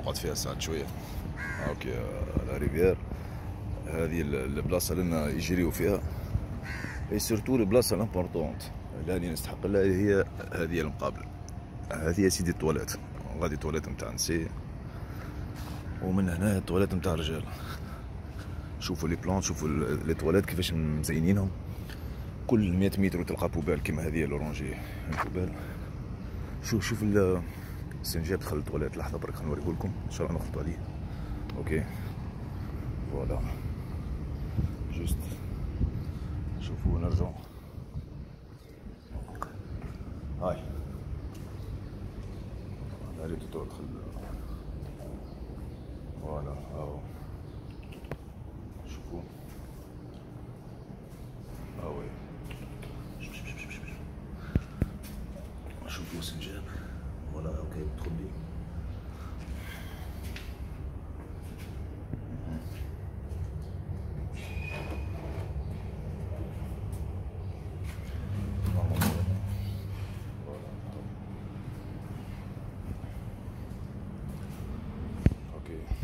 نقعد فيها ساعات شوية. أوكي لا ريفيير هذه البلاصة لنا يجريو فيها. اي سورتو البلاصه الامبورطونت اللي نستحق لها هي هذه المقابلة. هذه يا سيدي التواليت. غادي التواليت نتاع نسي ومن هنا التواليت نتاع الرجال. شوفوا لي بلان شوفوا لي تواليت كيفاش مزينينهم. كل 100 متر تلقى بوبال كيما هذه لورونجي بوبال شوف شوف السنجاب خلط ولات لحظة برك غنوريه لكم إن شاء الله نخلطوا عليه أوكي. فوالا. جوست نشوفو نرجعو هاي. هذه ريت تدخل فوالا. هاو شوفو هاوي. شوفو السنجاب